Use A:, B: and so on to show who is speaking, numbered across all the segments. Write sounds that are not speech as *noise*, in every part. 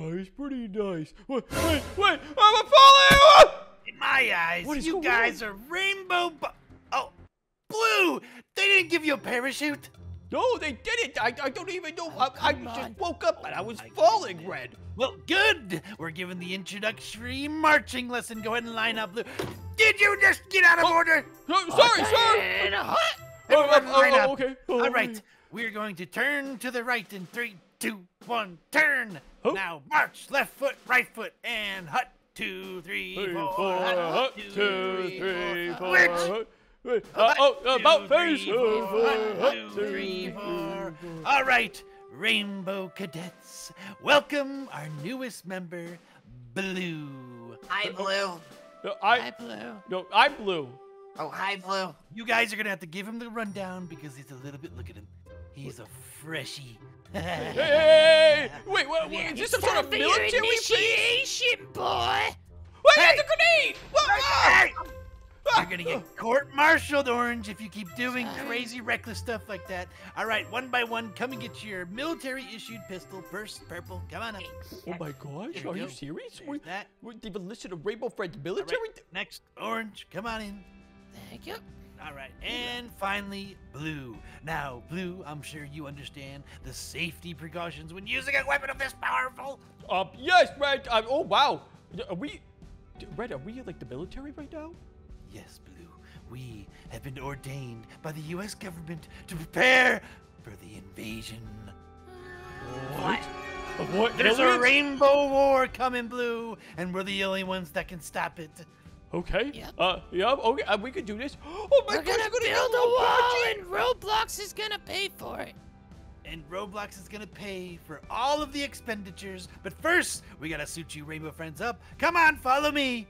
A: nice, pretty nice. Wait, wait, wait! I'm falling!
B: In my eyes,
A: What is
B: you guys are rainbow. Oh, blue. They didn't give you a parachute.
A: No, they didn't. I, I don't even know. Oh I,
C: I
A: just woke up and I was
B: my
A: falling, Red.
B: Well, good. We're giving the introductory marching lesson. Go ahead and line up, blue. Did you just get out of
A: Oh.
B: order? Uh-huh.
A: Oh, sorry, sorry.
C: And.
A: Oh, oh,
B: line
A: oh,
B: up.
A: okay. Oh,
B: All right. We're going to turn to the right in three, two, one, turn. Now march, left foot, right foot, and hut. Two, three,
A: Three,
B: four,
A: four,
B: hut,
A: hut,
B: two,
A: two,
B: three,
A: three,
B: four,
A: four,
B: Which?
A: hut. Wait, uh, oh, about face.
B: Two,
A: uh,
B: four,
A: hut,
B: hut,
A: two,
B: two, three, four. All right, Rainbow Cadets, welcome our newest member, Blue.
C: Hi, Blue.
A: No,
C: Hi,
A: I,
C: Blue.
A: no, I'm blue.
C: Oh, hi, Blue.
B: You guys are gonna have to give him the rundown because he's a little bit. Look at him. He's a freshie.
A: Hey, hey, hey, wait, what, what,
C: Yeah,
A: is this some sort of military thing?
C: initiation, boy.
A: Wait,
B: Hey!
A: it's a grenade! What? Ah!
B: Hey! You're gonna get court-martialed, Orange, if you keep doing crazy, reckless stuff like that. All right, one by one, come and get your military-issued pistol. First, purple. Come on up.
A: Oh my gosh,
B: Here we
A: are you serious?
B: There's
A: We,
B: that.
A: we, they've enlisted a Rainbow Friends
B: All
A: military?
B: right, next, orange. Come on in.
C: Thank you.
B: All right, and finally, blue. Now, blue, I'm sure you understand the safety precautions when using a weapon of this powerful.
A: Um, yes, Red. Oh, wow. Are we, Red, are we like the military right now?
B: Yes, blue. We have been ordained by the U.S. government to prepare for the invasion.
C: What?
A: What?
B: There's a rainbow war coming, blue, and we're the only ones that can stop it.
A: Okay.
C: Yep.
A: Uh, yeah, okay, uh, we can do this. *gasps* Oh my
C: We're
A: gosh,
C: gonna
A: we're gonna
C: build a wall, and Roblox is gonna pay for it.
B: And Roblox is gonna pay for all of the expenditures. But first, we gotta suit you rainbow friends up. Come on, follow me.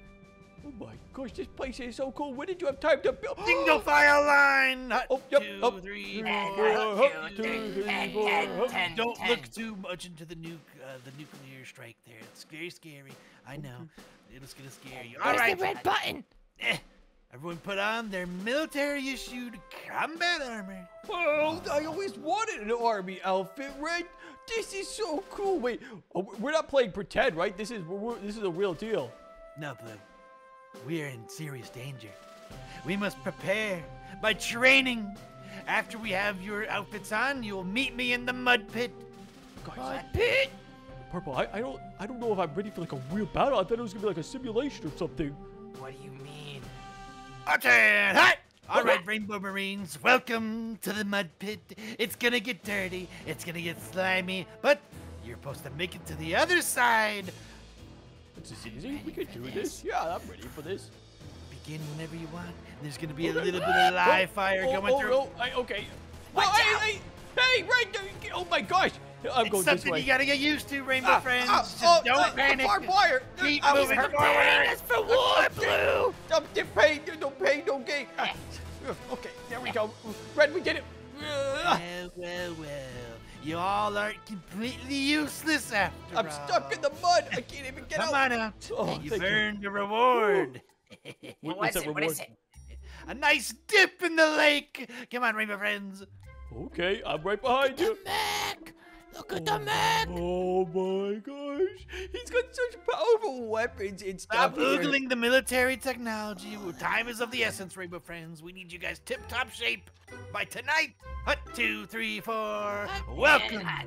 A: Oh my gosh, this place is so cool. When did you have time to build?
B: Single file line. Hut,
A: Oh, yep,
B: two,
A: up,
B: three,
A: three,
B: four.
A: four, up,
C: two,
A: two,
C: three,
A: three,
C: ten,
A: four,
C: ten,
A: up.
B: Don't
C: ten.
B: look too much into the nuke, uh, the nuclear strike there. It's very scary. I know. It's gonna scare you. All
C: Where's
B: right.
C: the red button?
B: Eh. Everyone put on their military-issued combat armor.
A: Well, I always wanted an army outfit, Red. This is so cool. Wait, oh, we're not playing pretend, right? This is we're, this is a real deal.
B: No, Blue. We are in serious danger. We must prepare by training. After we have your outfits on, you'll meet me in the mud pit.
A: Guys,
C: Mud pit.
A: Purple, I, I don't I don't know if I'm ready for like a real battle. I thought it was gonna be like a simulation or something.
C: What do you mean?
B: Attack! Hi! All right, Rainbow Marines, welcome to the mud pit. It's gonna get dirty, it's gonna get slimy, but you're supposed to make it to the other side.
A: This is easy. We
C: ready for
A: do
C: this.
A: this. Yeah, I'm ready for this.
B: Begin whenever you want. There's gonna be a little bit of *gasps* live fire
A: oh,
B: going
A: oh,
B: through.
A: Oh, I, okay.
C: Watch
A: oh, hey,
C: out.
A: hey, hey, Red! don't- Oh my gosh! I'm
B: It's
A: going this
B: something
A: way.
B: you gotta get used to, Rainbow
A: Ah,
B: friends.
A: ah,
B: Just
A: oh,
B: don't
A: uh,
B: panic.
A: Barbed wire.
B: Keep
A: I'm
B: moving
C: Preparing
B: forward.
C: us for war, Blue.
A: I'm in pain.
B: You all aren't completely useless after
A: I'm
B: all.
A: stuck in the mud. I can't even get
B: Come
A: out.
B: on out.
A: Oh,
B: You've
A: thank you.
B: earned a reward.
A: What- *laughs*
C: What
A: what's
C: is
A: that?
C: What is
A: reward?
C: it?
B: a nice dip in the lake. Come on, Rainbow friends.
A: Okay, I'm right behind
C: The
A: you.
C: mech. Look at the oh, mech.
A: Oh my gosh. He's got such powerful weapons and
B: Stop
A: stuff. here.
B: oogling the military technology. Time is of the essence, Rainbow friends. We need you guys tip-top shape by tonight. Hut, two, three, four. Welcome,
C: hot.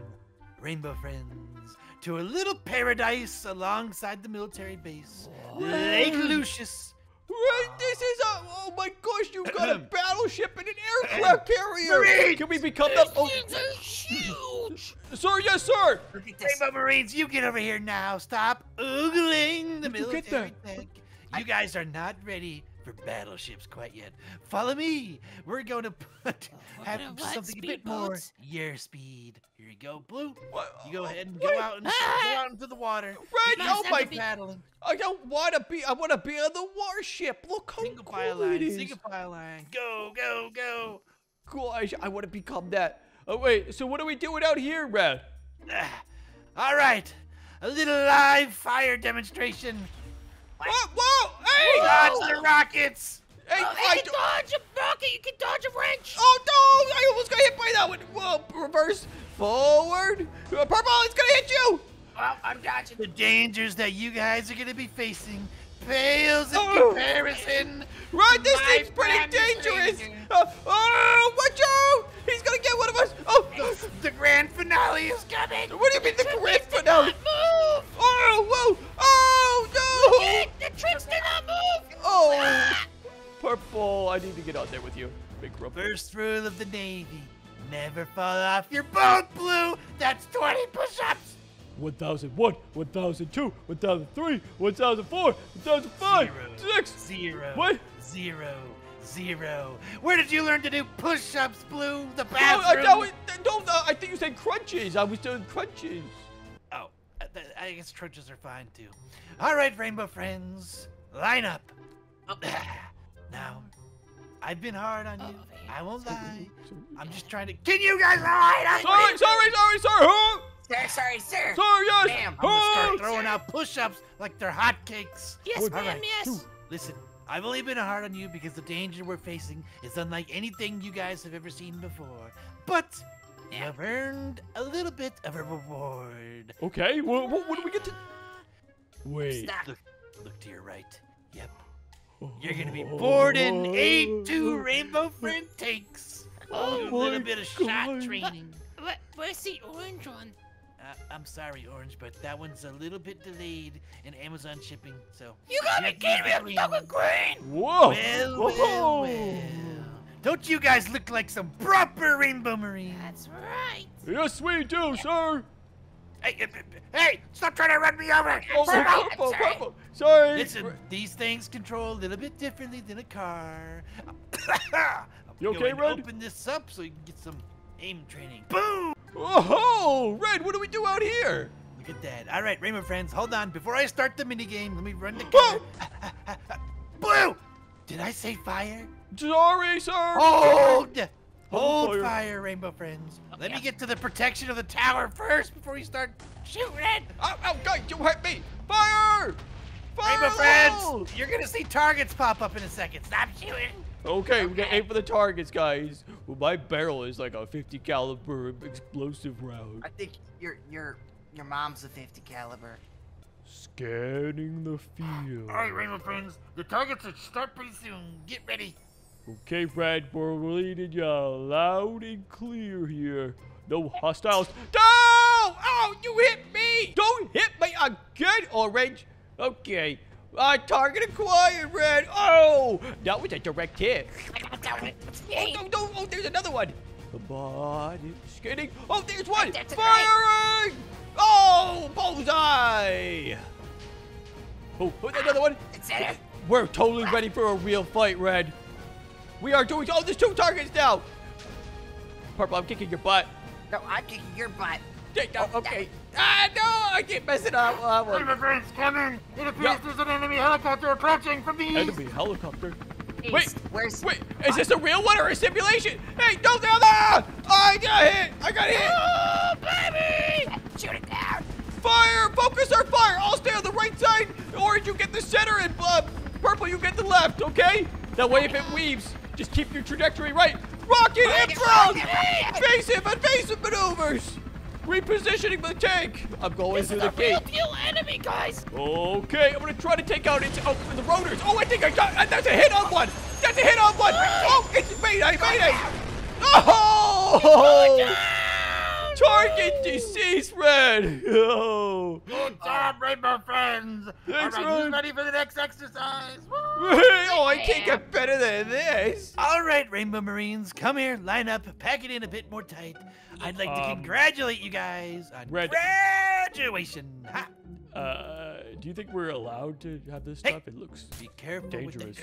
B: Rainbow friends, to a little paradise alongside the military base, Lake Lucius.
A: Right, this is a. Oh my gosh, you've got a *clears throat* battleship and an aircraft carrier.
B: Marines!
A: Can we become the. Oh,
C: Things are huge. *laughs*
A: sir, yes, sir.
C: Look at this.
B: Rainbow Marines, you get over here now. Stop oogling the
A: Where'd you get
B: military tech. You guys are not ready for battleships quite yet. Follow me. We're going to put
C: we're *laughs*
B: have
C: what,
B: something a bit more
C: speedboats?
B: your speed. Here you go, Blue.
A: What?
B: You go ahead and
A: Wait,
B: go out and go out into the water.
A: Right,
B: Get
A: oh
B: used to
A: my-
B: paddling.
A: I don't want to be. I want to be on the warship. Look how
B: Single
A: cool
B: file line.
A: is.
B: Single file line. Go, go, go.
A: Gosh, I want to become that. Oh wait, so what are we doing out here, Red?
B: Ah, All right. A little live fire demonstration.
A: Whoa, whoa, hey!
B: Dodge the rockets.
A: Hey,
C: Oh,
A: I
C: hey,
A: do-
C: dodge a rocket. You can dodge a wrench.
A: Oh no! I almost got hit by that one. Whoa, reverse, forward. Uh, Purple, it's gonna hit you.
C: Oh, I'm dodging.
B: The dangers that you guys are gonna be facing pales in
A: Oh.
B: comparison.
A: Red, this
C: My
A: thing's pretty dangerous. Uh, oh, watch out! He's gonna get one of us. Oh,
B: The grand finale is coming.
A: what do you mean the grand finale?
C: Move!
A: Oh, whoa! Oh, no!
C: The tricks did not move!
A: Oh, purple. I need to get out there with you, big purple.
B: First rule of the Navy: never fall off your boat, Blue. That's 20 push-ups.
A: 1001, 1002, 1003, 1004, 1005,
B: Zero.
A: 6.
B: Zero.
A: What?
B: Zero. Zero. Where did you learn to do push-ups, Blue? The bathroom?
A: No, I,
B: bathroom.
A: no, don't, uh, I think you said crunches. I was doing crunches.
B: Th- I guess trudges are fine too. All right, Rainbow Friends, line up.
C: Oh. *clears throat*
B: now, I've been hard on you.
C: Oh,
B: I won't lie. I'm just trying to. Can you guys line up?
A: Sorry, sorry, sorry, sorry. Huh?
C: Sir, sorry, sir.
A: Sorry, yes.
C: Ma'am,
B: I'm gonna start throwing out push-ups like they're hotcakes.
C: Yes, ma'am,
B: Alright,
C: yes.
B: Listen, I've only been hard on you because the danger we're facing is unlike anything you guys have ever seen before. But you
C: Yeah.
B: have earned a little bit of a reward.
A: Okay, well, what, what do we get to? Wait.
C: Stop.
B: Look, look to your right. Yep. You're gonna be boarding A2 Rainbow Friend tanks. *laughs*
C: Oh
B: a little bit of shot
A: God.
B: training.
C: What, where's the orange one?
B: Uh, I'm sorry, Orange, but that one's a little bit delayed in Amazon shipping, so.
C: You gotta be
B: Check
C: kidding me!
B: the
C: I'm stuck with green!
A: Whoa.
B: Well,
A: Whoa.
B: well, well. Don't you guys look like some proper Rainbow Marines?
C: That's right.
A: Yes, we do, sir.
B: Hey, hey, hey, stop trying to run me over!
A: Oh,
C: sorry, I'm
A: purple,
C: sorry.
A: purple. Sorry.
B: Listen, these things control a little bit differently than a car. *coughs*
A: You okay,
B: going to
A: Red?
B: Open this up so you can get some aim training. Boom!
A: Whoa, Red, what do we do out here?
B: Look at that. All right, Rainbow friends, hold on. Before I start the minigame, let me run the
A: Whoa.
B: cover. *laughs* Blue! Did I say fire?
A: Sorry, sir.
B: Hold! Hold
A: fire.
B: fire. Rainbow friends. Oh, Let me get to the protection of the tower first before you start shooting.
A: Oh, oh, God, you hurt me. Fire! Fire!
B: Rainbow
A: low!
B: friends, you're gonna see targets pop up in a second. Stop shooting.
A: Okay, we got aim for the targets, guys. Well, my barrel is like a 50 caliber explosive round.
D: I think your your your mom's a 50 caliber.
A: Scanning the field. *sighs*
B: All right, Rainbow friends, the targets should start pretty soon. Get ready.
A: Okay, Fred, we're leading you loud and clear here. No hostiles. No! Oh, you hit me! Don't hit me again, Orange. Okay. Uh, target acquired, Red. Oh, that was a direct hit.
C: I got that one. It's
A: Oh, no, no, oh, there's another one. The body skinning. Oh, there's one.
C: That's
A: Firing! Oh, bullseye! Oh, oh, another one. We're totally ready for a real fight, Red. We are doing. Oh, there's two targets now. Purple, I'm kicking your butt.
D: No, I'm kicking your butt.
A: Take that. Okay. Ah, no, I keep messing up. Uh, well,
B: Rainbow friends, come in. It appears
A: Yeah.
B: there's an enemy helicopter approaching from the east.
A: enemy helicopter.
D: East.
A: Wait,
D: Where's
A: wait, is this a real one or a simulation? Hey, don't do that! I got hit! I got hit!
C: Oh, baby! Shoot it down.
A: Fire! Focus our fire! I'll stay on the right side! Orange, you get the center, and uh, purple, you get the left, okay? That way, if it weaves, just keep your trajectory right. Rocket inbound!
C: rocket!
A: Evasive, evasive maneuvers! Repositioning the tank! I'm going
C: This
A: through the
C: real
A: gate.
C: deal enemy, guys.
A: Okay, I'm gonna try to take out its oh, the rotors. Oh, I think I got. uh, That's a hit on one. That's a hit on one. Oh, it's Mayday, Mayday. Oh! Target deceased, Red. *laughs* Oh.
B: Good job, Rainbow friends.
A: Thanks,
B: All right,
A: Red.
B: who's ready for the next exercise? Woo! *laughs*
A: oh, I can't get better than this.
B: All right, Rainbow Marines, come here, line up, pack it in a bit more tight. I'd like to
A: Um,
B: congratulate you guys on
A: Red.
B: graduation. Ha!
A: Uh, do you think we're allowed to have this
B: Hey.
A: stuff? It looks.
B: Be careful
A: Dangerous.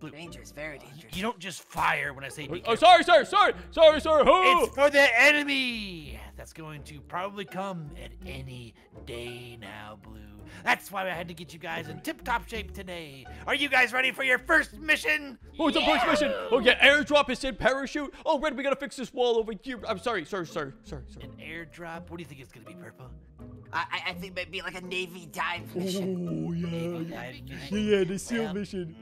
B: With the Blue.
D: dangerous, very dangerous.
B: You don't just fire when I say be
A: Oh, sorry, sorry, sorry, sorry, sorry. Oh.
B: It's for the enemy that's going to probably come at any day now, Blue. That's why I had to get you guys in tip-top shape today. Are you guys ready for your first mission?
A: Oh, it's a first mission. Oh, yeah, airdrop is in parachute. Oh, Red, we gotta fix this wall over here. I'm sorry, sorry, sorry, sorry, sorry.
B: An airdrop? What do you think it's gonna be, Purple?
D: I, I I think maybe like a Navy dive mission.
A: Oh, yeah.
B: Dive
A: Yeah,
B: mission?
A: yeah, the SEAL
B: Well,
A: mission.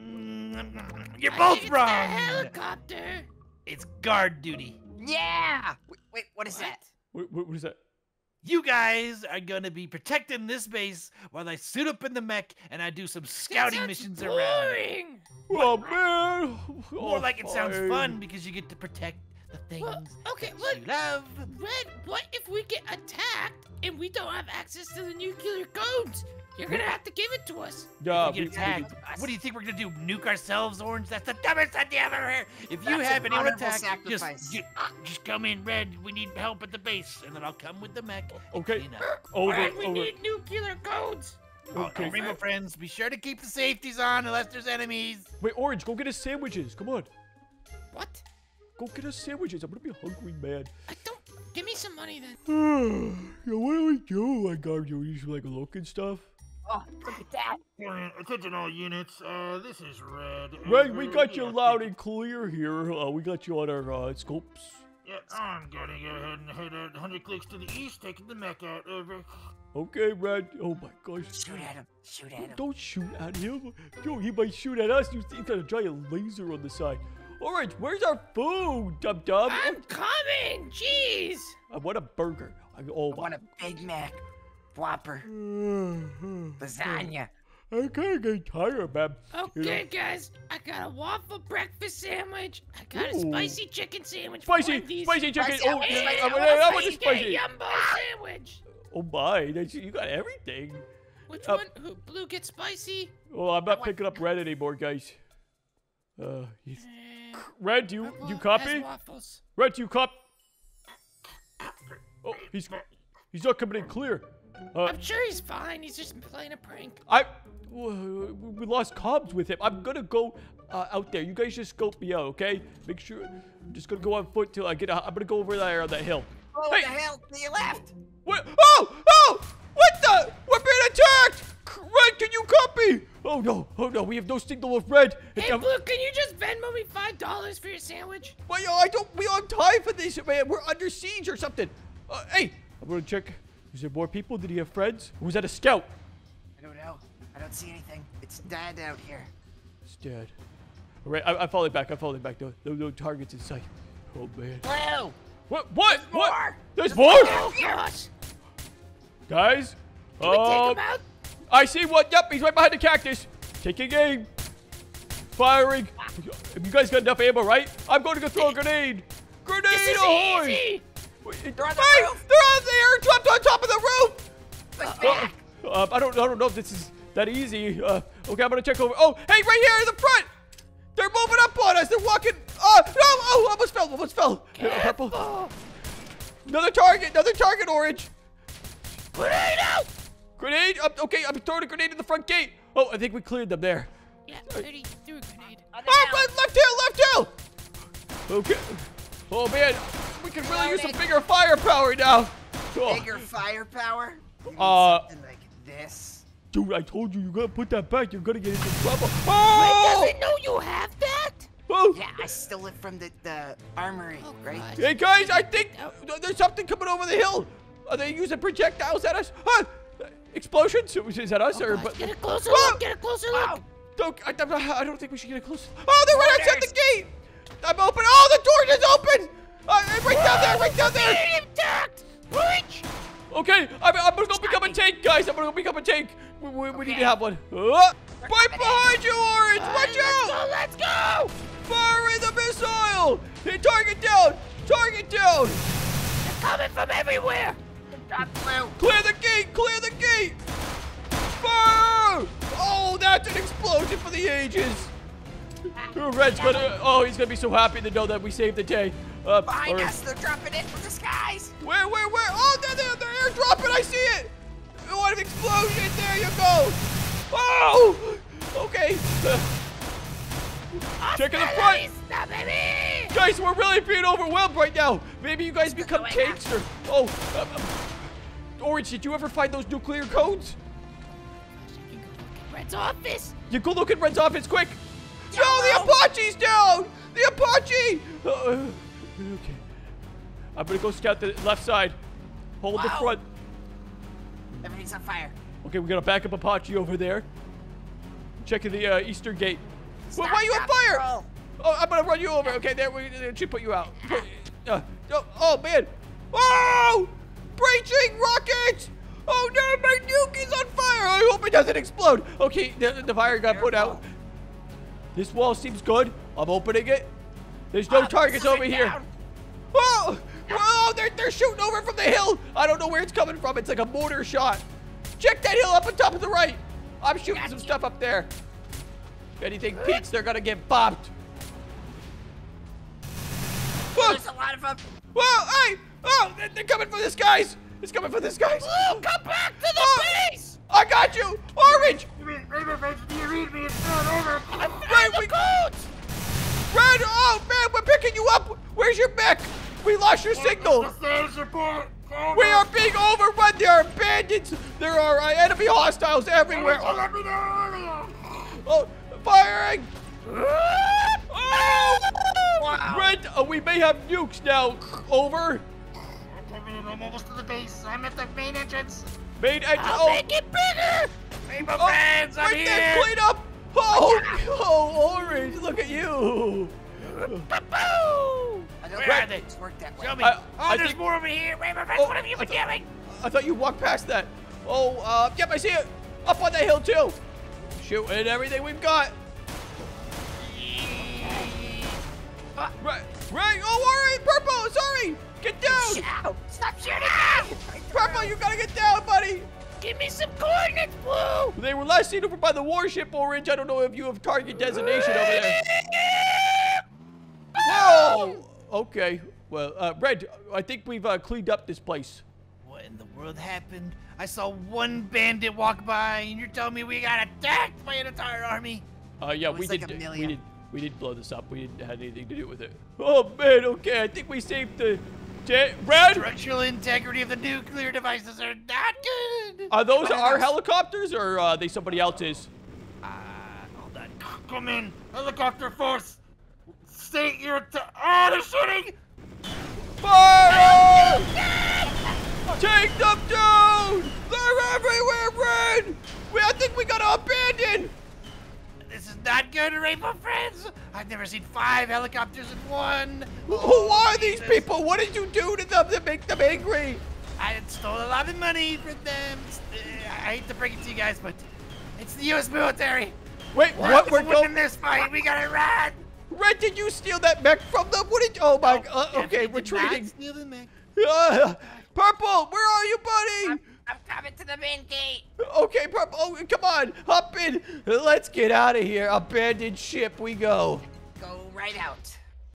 B: You're both
C: think it's
B: wrong.
C: The helicopter.
B: It's guard duty.
D: Yeah. Wait, wait, what is that?
A: What, what, what is that?
B: You guys are gonna be protecting this base while I suit up in the mech and I do some scouting
C: That sounds
B: missions around.
C: boring.
A: Oh, man.
B: More
A: Oh,
B: like it sounds fun because you get to protect the things
C: Well, okay,
B: that
C: look.
B: you love.
C: Red, what if we get attacked and we don't have access to the nuclear codes? You're gonna have to give it to us.
A: Yeah,
B: we get
A: we- we-
B: What do you think we're gonna do? Nuke ourselves, Orange? That's the dumbest idea I've ever heard. If you
D: That's
B: have
D: an
B: anyone
D: honorable
B: attack, just,
D: sacrifice.
B: ju- just come in, Red. We need help at the base, and then I'll come with the mech.
A: Okay.
B: clean up.
A: Over,
C: Red, we
A: over.
C: need nuclear codes.
B: Oh,
A: Okay.
B: and Rainbow friends, be sure to keep the safeties on unless there's enemies.
A: Wait, Orange, go get us sandwiches. Come on.
C: What?
A: Go get us sandwiches. I'm gonna be hungry, man.
C: I don't. Give me some money then. *sighs*
A: yeah, what do we do? I got you. You like look and stuff.
D: Oh, look at that.
B: Attention all units, uh, this is Red.
A: Red, we got you loud and clear here. Uh, we got you on our uh, scopes.
B: Yeah, I'm gonna go ahead and head out 100 clicks to the east, taking the mech out. Over.
A: Okay, Red. Oh my gosh.
D: Shoot at him. Shoot at him.
A: Don't shoot at him. Yo, he might shoot at us. You he's got a giant laser on the side. Orange, where's our food, Dub Dub?
C: I'm coming. Jeez.
A: I want a burger. I, oh
D: I
A: my.
D: want a Big Mac. Whopper. Lasagna.
A: I kinda get tired, man. You know?
C: Okay, guys. I got a waffle breakfast sandwich. I got a spicy chicken sandwich.
A: Spicy,
C: Wendy's.
A: spicy chicken.
D: Spicy,
A: Oh, yeah,
C: And
A: I,
C: I
A: I,
C: want
A: I,
C: a
A: want the
C: spicy
A: spicy.
C: Yumbo sandwich.
A: Oh my, that's, you got everything.
C: Which
A: Uh,
C: one? Who, blue gets spicy?
A: Well, I'm not
D: want-
A: picking up red anymore, guys. Uh, he's,
C: Eh,
A: red, do you
C: purple
A: you copy? Red, do you cop? Oh, he's he's not coming in clear. Uh,
C: I'm sure he's fine. He's just playing a prank.
A: I, we lost comms with him. I'm gonna go uh, out there. You guys just scope me out, okay? Make sure. I'm just gonna go on foot till I get. out. I'm gonna go over there on that hill.
D: Oh,
A: Hey!
D: the hell? To your left.
A: What? Oh! Oh! What the? We're being attacked! Red, can you copy? Oh no! Oh no! We have no signal of red.
C: Hey,
A: Um,
C: Blue, can you just Venmo me five dollars for your sandwich?
A: Well, yo, I don't. We don't have time for this, man. We're under siege or something. Uh, hey, I'm gonna check. Is there more people? Did he have friends? Or was that a scout?
D: I don't know. I don't see anything. It's dead out here.
A: It's dead. All right, I, I'm falling back. I'm falling back. No, no, no targets in sight. Oh man.
D: Blue.
A: What? What? what?
D: more.
A: There's more,
C: Oh gosh!
A: guys.
C: Can we take
A: um,
C: him out?
A: I see one. Yep, he's right behind the cactus. Taking aim. Firing. Ah. Have you guys got enough ammo, right? I'm going to go throw a grenade. Grenade ahoy!
C: easy.
A: Wait,
D: They're on the
A: Hey,
D: roof.
A: They're on the air dropped on top of the roof. Uh, uh, I don't, I don't know if this is that easy. Uh, okay, I'm gonna check over. Oh, hey, right here in the front. They're moving up on us. They're walking. Oh, no! Oh, almost fell. Almost fell. Uh, purple. Another target. Another target. Orange.
C: Grenade out!
A: Grenade. Uh, okay, I'm throwing a grenade in the front gate. Oh, I think we cleared them there.
C: Yeah, 30 threw a grenade.
D: On
A: Oh, left hill. Left hill. Okay. Oh man, we can really use some bigger firepower now. Oh,
D: Bigger firepower.
A: Uh,
D: something like this.
A: dude, I told you you gotta put that back. You're gonna get into trouble.
C: Wait,
A: Oh!
C: doesn't know you have that?
A: oh.
D: Yeah, I stole it from the, the armory,
C: Oh,
D: right?
C: God.
A: Hey guys, I think th- there's something coming over the hill. Are they using projectiles at us? Huh? Explosions? Is that us or?
C: Gosh,
A: But,
C: get a closer
A: Whoa!
C: look, get a closer look.
A: don't, I, don't- I don't think we should get close. Oh, they're right outside the gate. I'm open. Oh, the door is open. Uh, right down there, right down there.
C: Get intact! Reach!
A: Okay, I'm, I'm gonna go become a tank, guys. I'm gonna go become a tank. We, we, we need to have one. Uh, right behind you, Orange. Watch
C: Let's
A: out.
C: go, let's go!
A: Fire in the missile. Hit target down. Target down.
C: They're coming from everywhere!
A: Clear the gate! Clear the gate! Fire! Oh, that's an explosion for the ages! Oh, Red's gonna. Oh, he's gonna be so happy to know that we saved the day. Uh,
D: Behind
A: or-
D: us, they're dropping in from the skies.
A: Where, where, where? Oh, they're, they're, they're airdropping! I see it! What an explosion! There you go! Oh! Okay. Uh, check in the front! Guys, we're really being overwhelmed right now. Maybe you guys become or. Oh, um, um, Orange, did you ever find those nuclear codes?
C: Red's office!
A: You go look at Red's office, quick! No, the Apache's down! The Apache! Uh, okay. I'm gonna go scout the left side. Hold the front.
D: Everything's on fire.
A: Okay, we got a backup Apache over there. Checking the uh, eastern gate. Why, why are you on fire?
D: roll.
A: Oh, I'm gonna run you over. Okay, there we it should put you out. Uh, oh, oh, man! Oh! breaching rockets! Oh no, my nuke is on fire! I hope it doesn't explode. Okay, the, the fire got put out. This wall seems good. I'm opening it. There's no
D: Ah,
A: targets over here. Whoa! Whoa! They're, they're shooting over from the hill. I don't know where it's coming from. It's like a mortar shot. Check that hill up on top of the right. I'm shooting some stuff up there. If anything peeks, they're gonna get bopped. Whoa!
D: There's a lot of them.
A: Whoa! Hey! Oh! They're, coming for this guys! It's coming for this guys!
C: Blue, come back to the
A: Oh,
C: base!
A: I got you! Orange!
C: The
A: we-
C: codes!
A: Red! Oh, man, we're picking you up! Where's your mech? We lost your signal! We are being overrun! There are bandits! There are uh, enemy hostiles everywhere! Oh, firing! Oh!
D: Wow.
A: Red, uh, we may have nukes now. Over.
C: I'm almost to the base. I'm at the main entrance.
A: Main engine.
C: I'll
A: Oh,
C: make it bigger! Rainbow
A: oh,
C: friends, I'm
A: right there,
C: here!
A: clean up. Oh, oh, orange, look at you.
C: Ba-boo!
D: I don't
C: Where
D: think
C: are they?
D: it's worked that way.
C: Show me.
A: I-
C: oh,
A: I
C: there's
A: think-
C: more over here. Rainbow friends,
A: Oh,
C: what have you been
A: thought-
C: doing?
A: I thought you walked past that. Oh, uh, yep, I see it. Up on the hill too. Shooting everything we've got. Right, right. Oh, orange, purple. Sorry. Get down.
D: Shout! Stop shooting!
A: Purple, you gotta get down, buddy.
C: Give me some coordinates, Blue!
A: They were last seen over by the warship, Orange. I don't know if you have target designation over there. Whoa! Okay. Well, uh, Red, I think we've uh, cleaned up this place.
B: What in the world happened? I saw one bandit walk by, and you're telling me we got attacked by an entire army?
A: Uh, yeah, we
D: like
A: did. we did. We did blow this up. We didn't have anything to do with it. Oh man. Okay. I think we saved the. Red.
B: Structural integrity of the nuclear devices are not good.
A: Are those our helicopters or uh, are they somebody else's?
B: Uh, hold on.
C: Come in, helicopter force. State your. Oh, they're shooting!
A: Fire! *laughs* Take them down! They're everywhere, Red! We, I think we gotta abandon!
B: This is not good, Rainbow Friends. I've never seen five helicopters in one.
A: Who are these people? What did you do to them to make them angry?
B: I stole a lot of money from them. Uh, I hate to break it to you guys, but it's the U.S. military.
A: Wait, what? We're
B: We're winning
A: going.
B: this fight. We gotta run.
A: Red, did you steal that mech from them? What did? You, Oh my. Uh, okay,
B: Definitely did not
A: retreating.
B: steal the mech.
A: Uh, *laughs* Purple, where are you, buddy?
D: I'm coming to the main gate.
A: Okay, Purple. Oh, come on, hop in. Let's get out of here. Abandoned ship, we go.
D: Go right out.